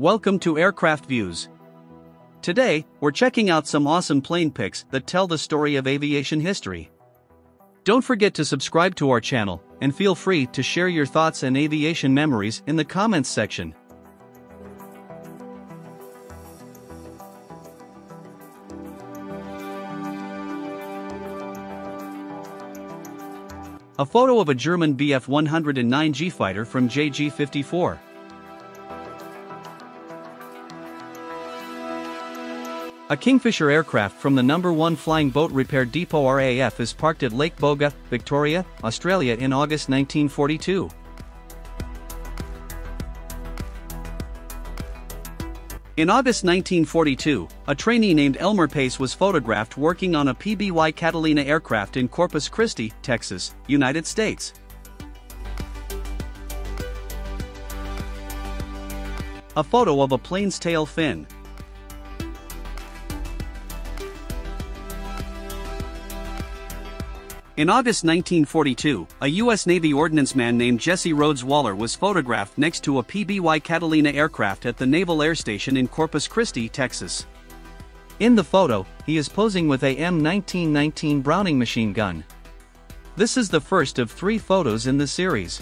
Welcome to Aircraft Views. Today, we're checking out some awesome plane pics that tell the story of aviation history. Don't forget to subscribe to our channel, and feel free to share your thoughts and aviation memories in the comments section. A photo of a German Bf 109G fighter from JG 54. A Kingfisher aircraft from the number 1 Flying Boat Repair Depot RAAF is parked at Lake Boga, Victoria, Australia in August 1942. In August 1942, a trainee named Elmer Pace was photographed working on a PBY Catalina aircraft in Corpus Christi, Texas, United States. A photo of a plane's tail fin. In August 1942, a U.S. Navy ordnance man named Jesse Rhodes Waller was photographed next to a PBY Catalina aircraft at the Naval Air Station in Corpus Christi, Texas. In the photo, he is posing with a M1919 Browning machine gun. This is the first of three photos in the series.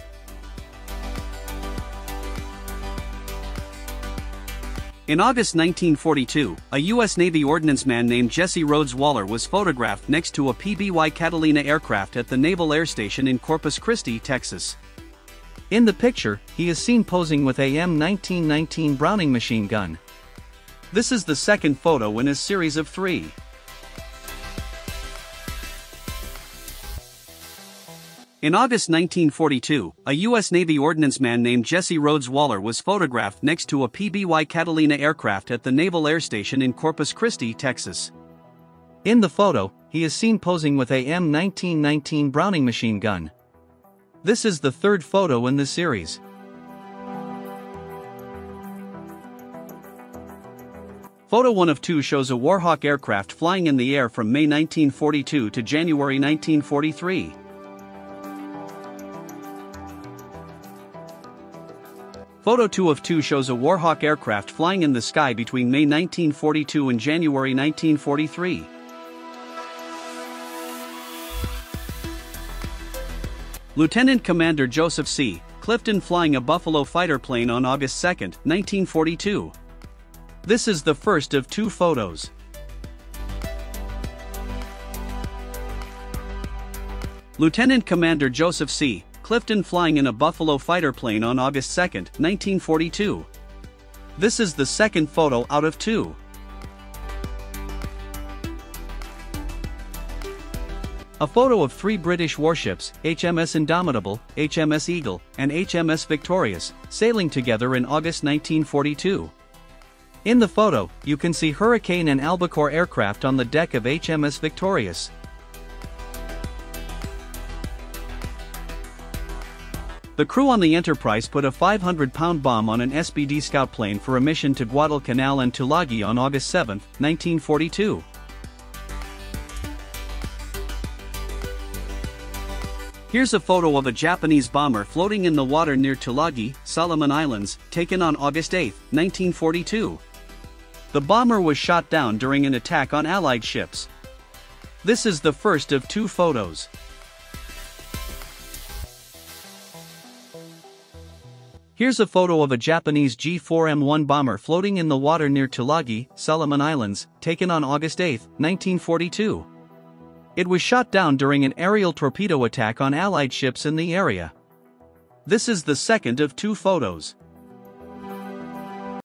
In August 1942, a U.S. Navy ordnance man named Jesse Rhodes Waller was photographed next to a PBY Catalina aircraft at the Naval Air Station in Corpus Christi, Texas. In the picture, he is seen posing with a M1919 Browning machine gun. This is the second photo in a series of three. In August 1942, a U.S. Navy ordnance man named Jesse Rhodes Waller was photographed next to a PBY Catalina aircraft at the Naval Air Station in Corpus Christi, Texas. In the photo, he is seen posing with a M1919 Browning machine gun. This is the third photo in the series. Photo 1 of 2 shows a Warhawk aircraft flying in the air from May 1942 to January 1943. Photo 2 of 2 shows a Warhawk aircraft flying in the sky between May 1942 and January 1943. Lieutenant Commander Joseph C. Clifton flying a Buffalo fighter plane on August 2, 1942. This is the first of two photos. Lieutenant Commander Joseph C. Clifton flying in a Buffalo fighter plane on August 2, 1942. This is the second photo out of two. A photo of three British warships, HMS Indomitable, HMS Eagle, and HMS Victorious, sailing together in August 1942. In the photo, you can see Hurricane and Albacore aircraft on the deck of HMS Victorious. The crew on the Enterprise put a 500-pound bomb on an SBD scout plane for a mission to Guadalcanal and Tulagi on August 7, 1942. Here's a photo of a Japanese bomber floating in the water near Tulagi, Solomon Islands, taken on August 8, 1942. The bomber was shot down during an attack on Allied ships. This is the first of two photos. Here's a photo of a Japanese G4M1 bomber floating in the water near Tulagi, Solomon Islands, taken on August 8, 1942. It was shot down during an aerial torpedo attack on Allied ships in the area. This is the second of two photos.